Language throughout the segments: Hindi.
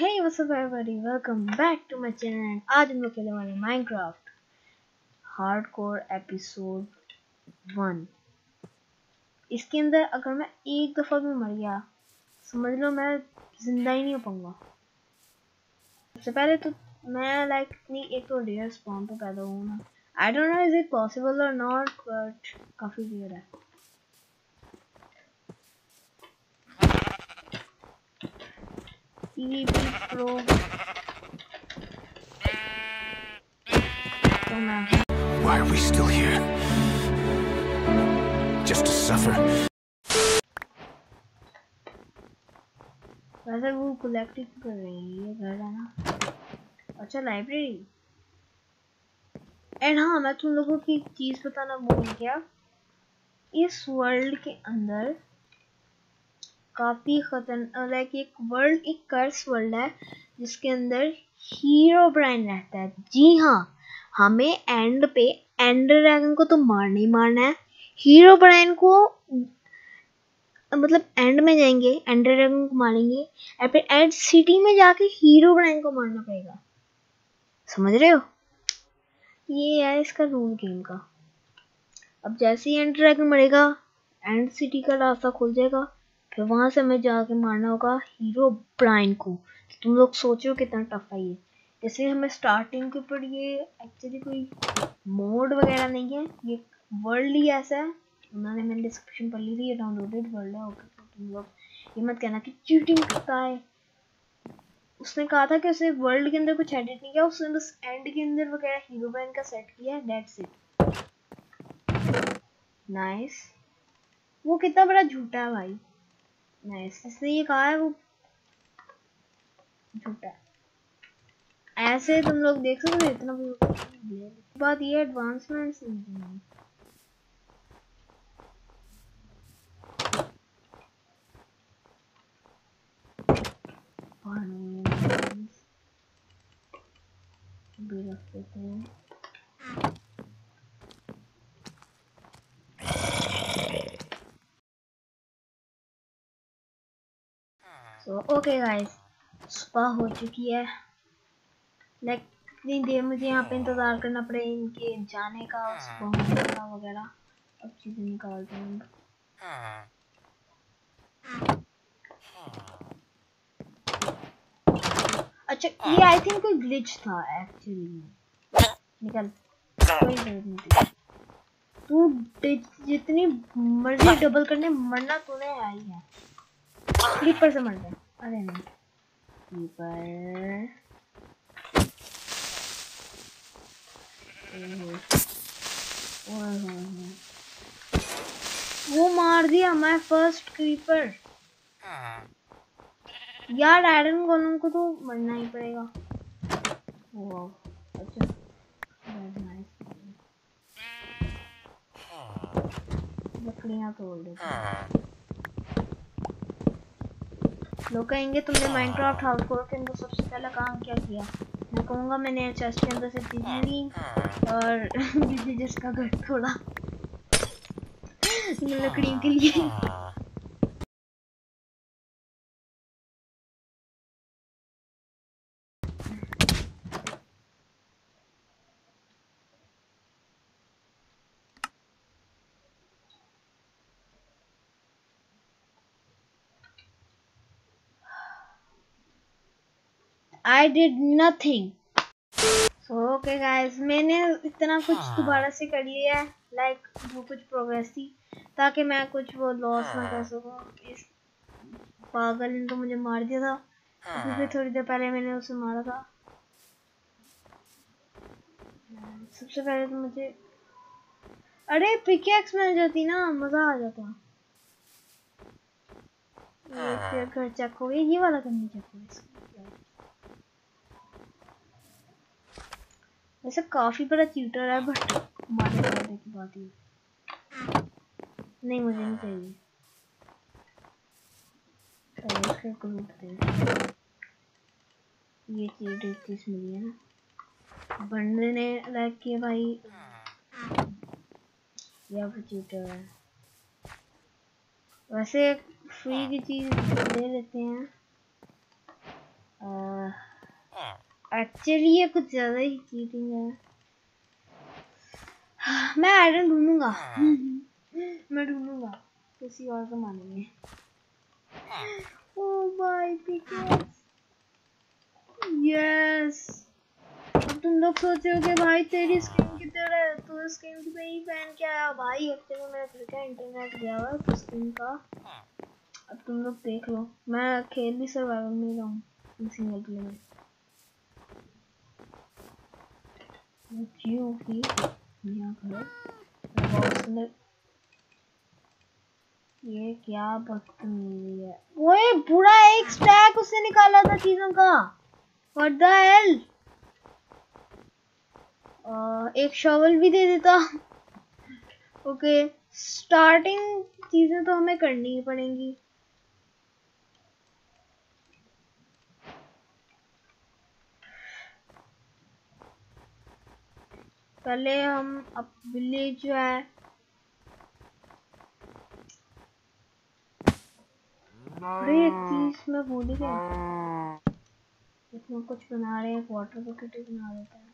Hey, what's up, everybody? Welcome back to my channel. and आज हम लोग खेलने वाले Minecraft. Hardcore एपिसोड वन इसके अंदर अगर मैं एक दफ़ा भी मर गया, समझ लो मैं ज़िंदा ही नहीं हो पाऊँगा। सबसे पहले तो मैं लाइक इतनी एक तो रेयर स्पॉन पे पैदा हूँ। ना I don't know is it possible और नॉट बट काफ़ी रेयर है। Pro. Why are we still here? Just to suffer? वैसे वो कलेक्टिव कर रही है घर जाना अच्छा लाइब्रेरी एंड हाँ मैं तुम लोगों की एक चीज़ बताना भूल गया इस वर्ल्ड के अंदर काफ़ी खतरनाक लाइक एक वर्ल्ड एक कर्स वर्ल्ड है, जिसके अंदर हीरो ब्राइन रहता है। जी हाँ हमें एंड पे एंडर ड्रैगन को तो मारना ही मारना है। हीरो ब्राइन को मतलब एंड में जाएँगे एंडर ड्रैगन को मारेंगे और फिर एंड सिटी में जाके हीरो ब्राइन को मारना पड़ेगा। समझ रहे हो? ये है इसका रूल गेम का। अब जैसे ही एंड ड्रैगन मरेगा एंड सिटी का रास्ता खुल जाएगा। फिर वहाँ से हमें जाके मारना होगा हीरो ब्राइन को। तुम लोग सोचो कितना टफ है ये। जैसे हमें स्टार्टिंग के ऊपर ये एक्चुअली कोई मोड वगैरह नहीं है, ये वर्ल्ड ही ऐसा है। उन्होंने मैंने डिस्क्रिप्शन पढ़ ली थी, ये डाउनलोडेड वर्ल्ड है ओके तो तुम लोग ये मत कहना कि चीटिंग करता है। उसने कहा था कि उसने वर्ल्ड के अंदर कुछ एडिट नहीं किया, उसने बस एंड के अंदर वगैरह हीरो ब्राइन का सेट किया है दैट्स इट नाइस वो कितना बड़ा झूठा है भाई। नाइस इसने ये कहा है वो झूठा ऐसे तुम लोग देख सकते हो इतना बात ये एडवांसमेंट्स नहीं भी रख देते हैं सो ओके गाइस सुबह हो चुकी है। लाइक कितनी देर मुझे यहाँ पे इंतज़ार करना पड़े इनके जाने का सुबह का वगैरह। अब चीज़ें निकालते हैं। अच्छा ये आई थिंक कोई ग्लिच था एक्चुअली निकल। कोई ज़रूरत नहीं तू जितनी मर्ज़ी डबल करने मरना तूने आई है क्रीपर से मर अरे नहीं क्रीपर वो मार दिया मैं फ़र्स्ट क्रीपर यार आयरन गोलम को तो मरना ही पड़ेगा। अच्छा। लकड़ियाँ तोड़ देते लोग कहेंगे तुमने माइनक्राफ्ट हाउस कोर के अंदर सबसे पहला काम क्या किया? मैं कहूँगा मैंने चेस्ट के अंदर से चीज़ें ली और दीदी जिसका घर थोड़ा लकड़ियों के लिए। I did nothing. So okay guys, मैंने इतना कुछ दोबारा से कर लिया है लाइक वो कुछ प्रोग्रेस थी ताकि मैं कुछ वो लॉस ना कर सकूँ। इस पागल ने तो मुझे मार दिया था। अभी भी थोड़ी देर पहले मैंने उसे मारा था। सबसे पहले तो मुझे अरे पिकेक्स मिल जाती ना मज़ा आ जाता। ये घर चेक हो गया ये वाला करनी चेक हो गया वैसे काफ़ी बड़ा ट्यूटर है बट मारने वाले की बात ही नहीं मुझे नहीं चाहिए। ये चीज़ मिली है। ना बंदे ने लाइक किया भाई। या फिर ट्यूटर है। वैसे फ्री की चीज़ ले लेते हैं। आ, एक्चुअली ये कुछ ज़्यादा ही चीटिंग है। मैं आयरन ढूंढूँगा। मैं ढूंढूँगा। किसी और को मानेंगे। ओ भाई यस अब तुम लोग सोच रहे हो कि भाई तेरी स्किन की तरह है? तो स्किन पे ही पहन के आया। भाई हफ़्ते में मेरा घर का इंटरनेट गया हुआ है स्किन का? अब तुम लोग देख लो। मैं खेल भी सर्वाइवल में रहा। हूँ सिंगल प्ले में सुंदर ये क्या है। ओए, पूरा एक स्टैक उसने निकाला था चीज़ों का। व्हाट द हेल एक शॉवल भी दे देता। ओके स्टार्टिंग चीज़ें तो हमें करनी ही पड़ेंगी। पहले हम अब विलेज जो है मैं भूल ही गया कुछ बना रहे हैं वाटर बकेट बना देते हैं।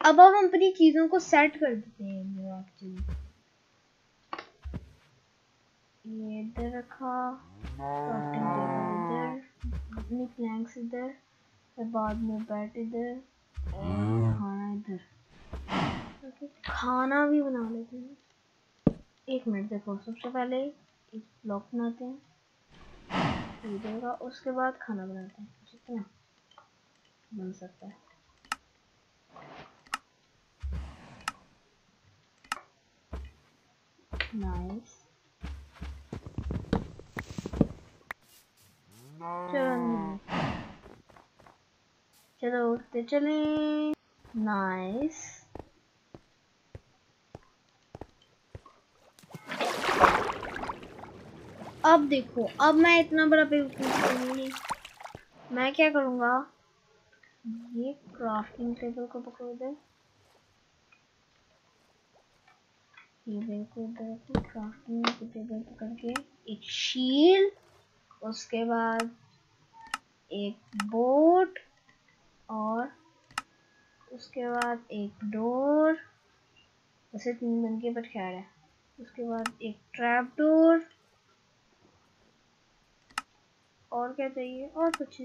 अब हम अपनी चीज़ों को सेट कर देते हैं, ये इधर रखा इधर, अपनी प्लैंक्स इधर। फिर बाद में बैट इधर और खाना इधर। खाना भी बना लेते हैं। एक मिनट देखो सबसे पहले एक ब्लॉक बनाते हैं। ये देगा उसके बाद खाना बनाते हैं जितना बन सकता है। नाइस चलो चलो उठते चले। नाइस अब देखो, अब मैं इतना बड़ा बेवकूफ़ करूँगी मैं क्या करूँगा? ये क्राफ्टिंग टेबल को पकड़ दे। ये क्राफ्टिंग टेबल पकड़ के एक शील उसके बाद एक बोट और उसके बाद एक डोर। वैसे तीन बन के, बट खैर है। उसके बाद एक ट्रैप डोर और क्या चाहिए? और कुछ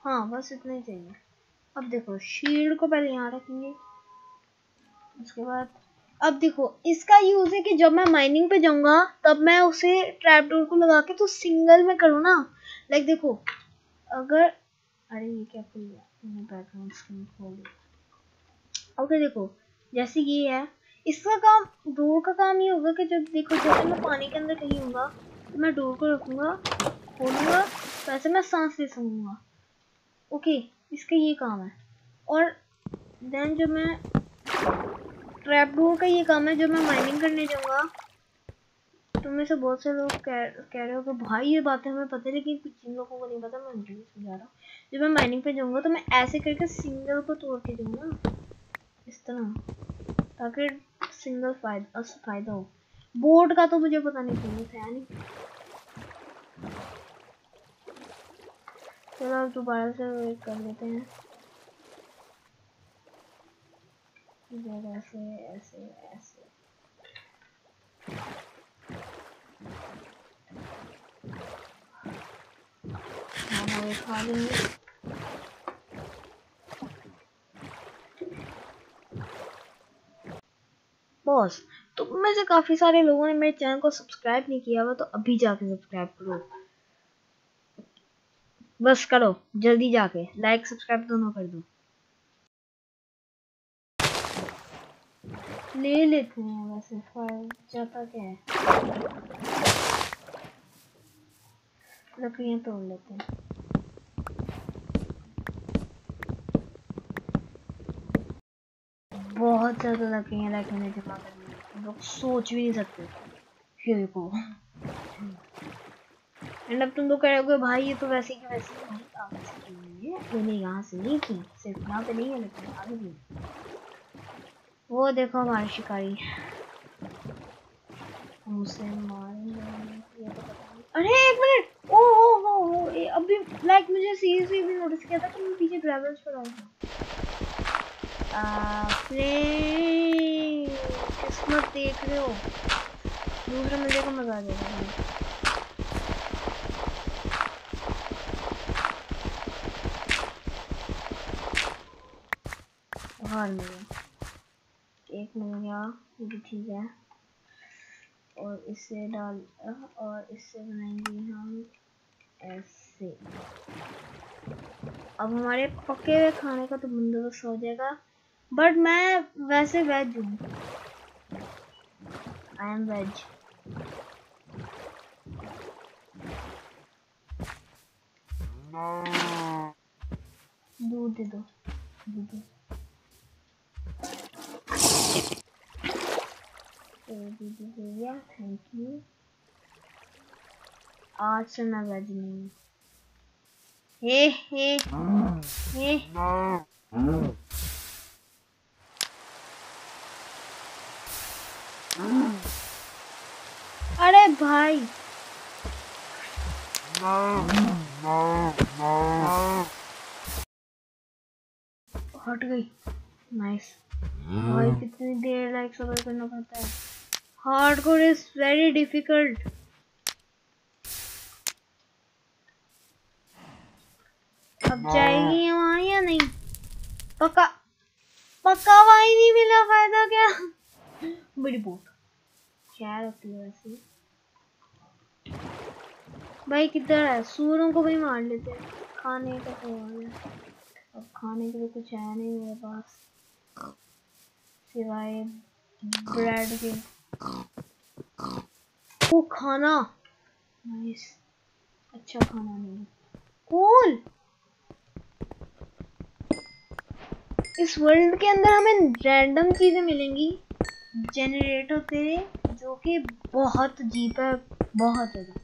हाँ बस इतना ही चाहिए। अब देखो शील्ड को पहले यहाँ रखेंगे। उसके बाद, अब देखो, इसका यूज़ है कि जब मैं माइनिंग पे जाऊँगा, तब मैं उसे ट्रैप डोर को लगा के तो सिंगल में करूँ ना। लाइक देखो, अगर अरे ये क्या खुल गया? मैंने बैकग्राउंड स्क्रीन खोल दिया। ओके देखो, जैसे ये है, इसका काम, डोर का काम ये होगा कि जब देखो जैसे मैं पानी के अंदर कहीं हूँ तो मैं डोर को रखूँगा, खोलूँगा वैसे मैं सांस ले सकूँगा। ओके इसका ये काम है। और देन जो मैं ट्रैप डोर का ये काम है, जब मैं माइनिंग करने जाऊँगा तो में से बहुत से लोग कह कह रहे हो कि भाई ये बातें हमें पता है, लेकिन कुछ जिन लोगों को नहीं पता, मैं उनके लिए समझा रहा हूँ। जब मैं माइनिंग पे जाऊँगा तो मैं ऐसे करके सिंगल को तोड़ के जाऊँगा इस तरह। ताकि सिंगल फ़ायदा फ़ायदा हो। बोर्ड का तो मुझे पता नहीं चलो दोबारा से वेट कर लेते हैं। ऐसे ऐसे ऐसे। बॉस तुम तो में से काफ़ी सारे लोगों ने मेरे चैनल को सब्सक्राइब नहीं किया हुआ तो अभी जाके सब्सक्राइब करो। बस करो, जल्दी जाके लाइक सब्सक्राइब दोनों कर दो। ले लेते हैं वैसे फल जाता क्या है? लकड़ियाँ तोड़ लेते हैं। बहुत ज़्यादा लकड़ियाँ लाइक मैंने जमा करनी लोग सोच भी नहीं सकते ये देखो एंड अब तुम लोग कह रहे हो भाई, ये तो वैसे ही वैसे ही भाई आप ऐसे क्यों नहीं, यहाँ से नहीं की सिर्फ़ यहाँ पे नहीं है, लेकिन आगे भी वो देखो हमारे शिकारी। हम उसे मारेंगे तो अरे, एक मिनट! इनफैक्ट मुझे सीरियसली भी नोटिस किया था कि मैं पीछे ग्रेवल्स पर हूँ आपने किस्मत देख रहे हो। दूसरा मज़े का मज़ा आ जाएगा। हार मिल एक ये ठीक है। और इससे डाल, और इससे बनाएँगे हम ऐसे। अब हमारे पके हुए खाने का तो बंदोबस्त हो जाएगा बट मैं वैसे वेज हूँ। आई एम वेज दूध दे दो, दूध दो दूध दे थैंक यू आज वेज नहीं हे हे हे अरे भाई। हट गई। नाइस भाई, कितनी देर लाइक सबर करना पड़ता है? हार्डकोर इज़ वेरी डिफ़िकल्ट अब जाएगी वहाँ या नहीं? पक्का पक्का वहाँ नहीं मिला फ़ायदा क्या? बड़ी बोट। क्या होती है वैसे? भाई किधर है? सूरों को भी मार लेते हैं। खाने का है। अब खाने के लिए कुछ है नहीं मेरे पास। सिवाय ब्रेड के। वो खाना। नाइस अच्छा खाना नहीं कौन? इस वर्ल्ड के अंदर हमें रैंडम चीज़ें मिलेंगी। जनरेटर से जो कि बहुत जीप है, बहुत ज़्यादा।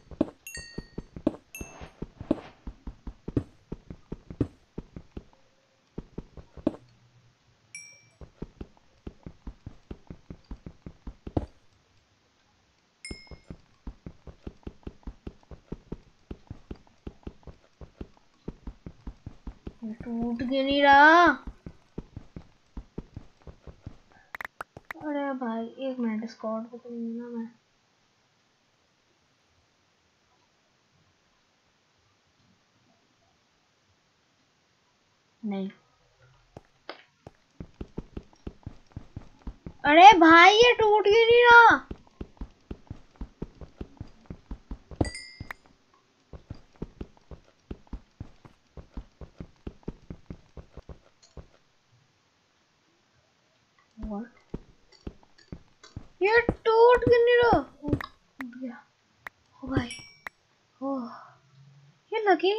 टूट क्यों नहीं रहा अरे भाई, एक मिनट स्कॉट को तो ना मैं। नहीं। अरे भाई, ये टूट क्यों नहीं रहा ये टूट क्यों नहीं रहा टूट गया ओ भाई ओ ये लगी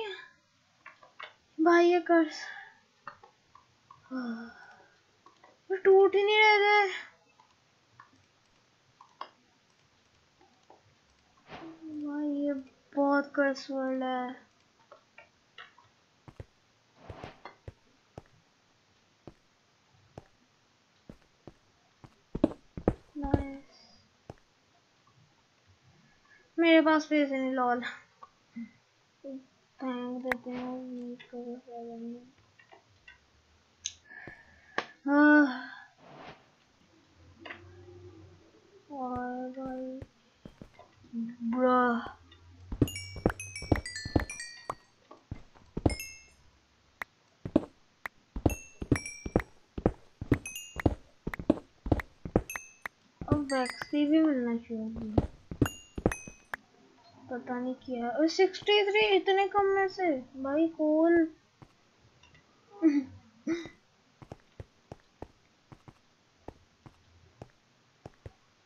भाई ये कर ये टूट ही नहीं रहे थे भाई ये बहुत कर्स वर्ल्ड है. नाइस मेरे पास पैसे नहीं लॉल थैंक देते हैं मीट करो सेवन और भाई ब्रो वैक्सी भी मिलना चाहिए पता नहीं क्या और सिक्सटी थ्री इतने कम में से? भाई कूल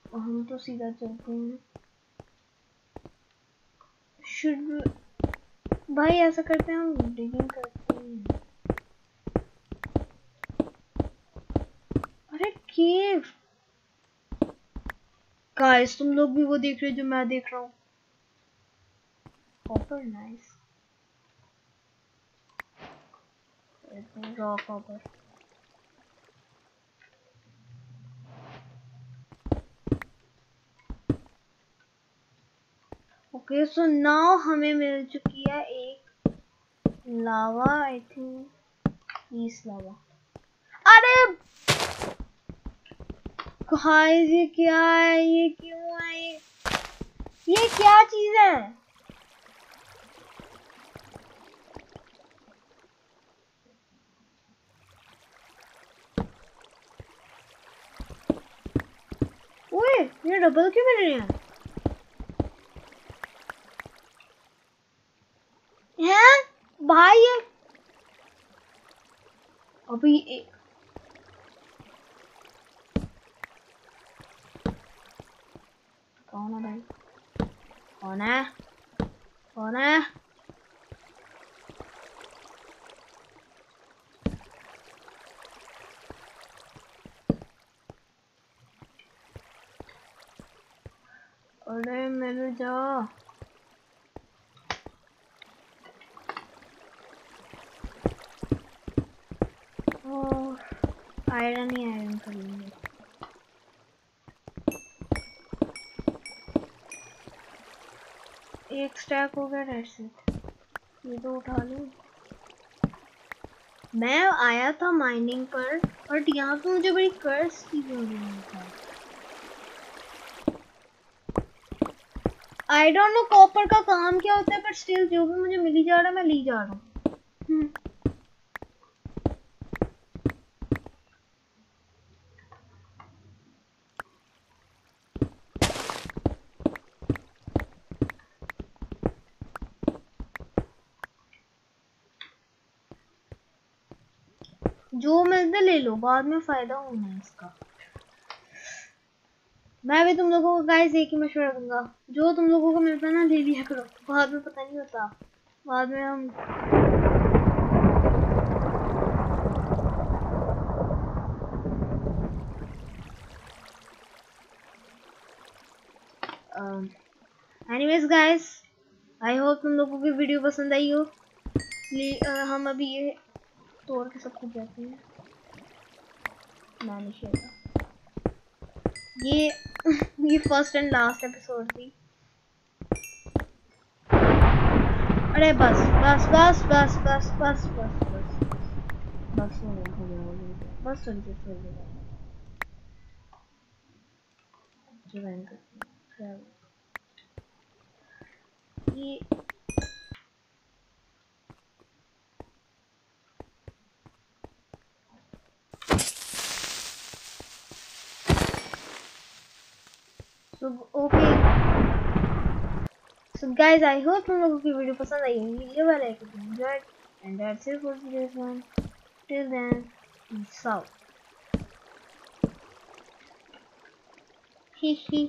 हम तो सीधा चलते हैं। शुड भाई, ऐसा करते हैं, हम डिगिंग करते हैं। अरे केव गाइस तुम लोग भी वो देख रहे हो जो मैं देख रहा हूँ। Copper, nice. Raw copper. Okay so now हमें मिल चुकी है एक लावा आई थिंक ईस लावा अरे गाइस ये क्या? है ये क्यों है ये ये क्या चीज़ है? ओए, ये डबल क्यों मिल रहे हैं? हैं? भाई ये अभी อนะ ขอนะ अरे मेरे जा और आयरन ही आयरन करेंगे एक स्टैक हो गया डेट्स ये तो उठा लूँ। मैं आया था माइनिंग पर बट यहाँ पे मुझे बड़ी कर्स की ज़रूरत था। आई डोंट नो कॉपर का काम क्या होता है पर स्टिल जो भी मुझे मिली जा रहा है, मैं ली जा रहा हूँ। मिलता ले लो बाद में फ़ायदा होना है इसका। मैं भी तुम लोगों को गाइस एक ही मशवरा दूँगा। जो तुम लोगों को मिलता ना ले लिया करो। बाद में पता नहीं होता। बाद में हम एनीवेज गाइस आई होप तुम लोगों की वीडियो पसंद आई हो। uh, हम अभी ये तोड़ के सब कुछ जाते हैं। ये ये फ़र्स्ट एंड लास्ट एपिसोड थी। अरे बस बस बस बस बस बस बस बस बस। हो गया हो गया बस ये गाइज़ आई होप तुम लोगों की वीडियो पसंद आई होगी ये वाला enjoyed and that's it for this one till then peace out he he